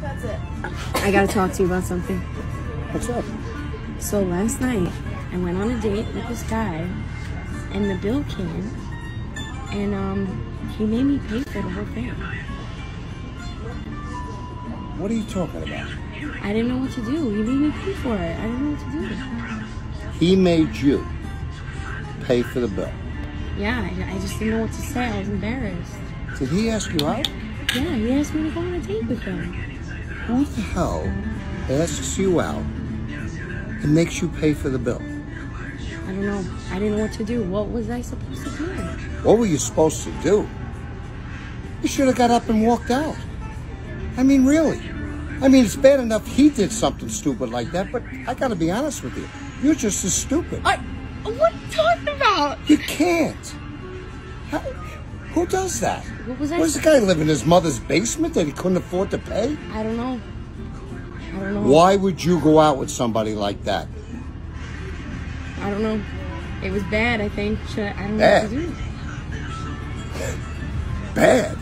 That's it. I gotta talk to you about something. What's up? So last night, I went on a date with this guy, and the bill came, and um, he made me pay for the whole thing. What are you talking about? I didn't know what to do. He made me pay for it. I didn't know what to do. He made you pay for the bill. Yeah, I, I just didn't know what to say. I was embarrassed. Did he ask you out? Yeah, he asked me to go on a date with him. Who the hell asks you out and makes you pay for the bill? I don't know. I didn't know what to do. What was I supposed to do? What were you supposed to do? You should have got up and walked out. I mean, really. I mean, it's bad enough he did something stupid like that, but I gotta be honest with you. You're just as stupid. I, what are you talking about? You can't. How, who does that? What was I? Was the guy living in his mother's basement that he couldn't afford to pay? I don't know. I don't know. Why would you go out with somebody like that? I don't know. It was bad, I think. Should I, I don't know Bad? what to do. Bad.